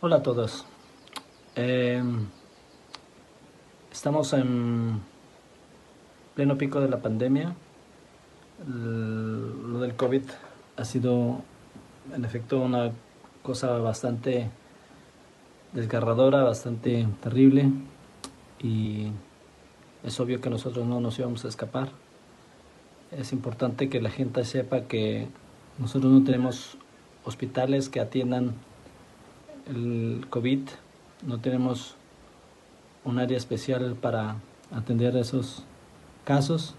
Hola a todos. Eh, estamos en pleno pico de la pandemia. El- lo del COVID ha sido, en efecto, una cosa bastante desgarradora, bastante terrible y es obvio que nosotros no nos íbamos a escapar. Es importante que la gente sepa que nosotros no tenemos hospitales que atiendan el COVID, no tenemos un área especial para atender esos casos,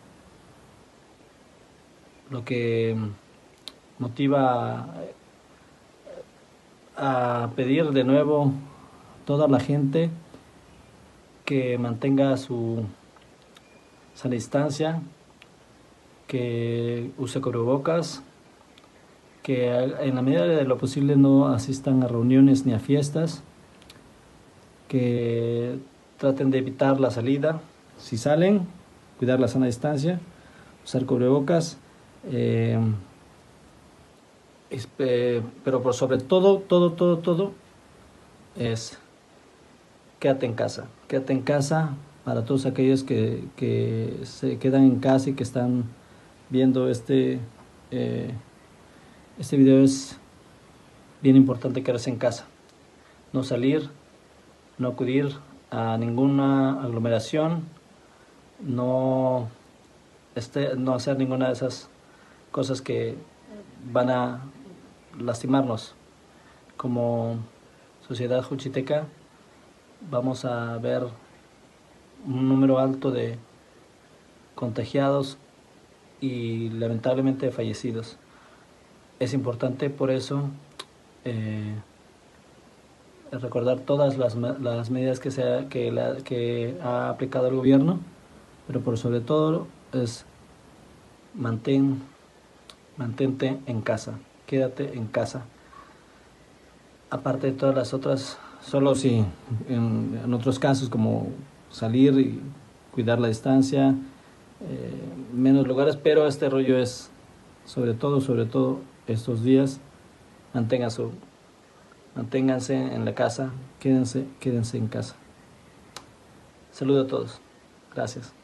lo que motiva a, a pedir de nuevo a toda la gente que mantenga su sana distancia, que use cubrebocas, que en la medida de lo posible no asistan a reuniones ni a fiestas, que traten de evitar la salida, si salen, cuidar la sana distancia, usar cubrebocas, eh, eh, pero por sobre todo, todo, todo, todo, es quédate en casa, quédate en casa para todos aquellos que, que se quedan en casa y que están viendo este... eh, este video es bien importante quedarse en casa, no salir, no acudir a ninguna aglomeración, no, este, no hacer ninguna de esas cosas que van a lastimarnos. Como sociedad juchiteca vamos a ver un número alto de contagiados y lamentablemente fallecidos. Es importante por eso eh, recordar todas las, las medidas que, se ha, que, ha aplicado el gobierno, pero por sobre todo es mantén, mantente en casa, quédate en casa. Aparte de todas las otras, solo si en, en otros casos como salir y cuidar la distancia, eh, menos lugares, pero este rollo es sobre todo, sobre todo estos días, mantengan su, manténganse en la casa, quédense, quédense en casa. Saludo a todos. Gracias.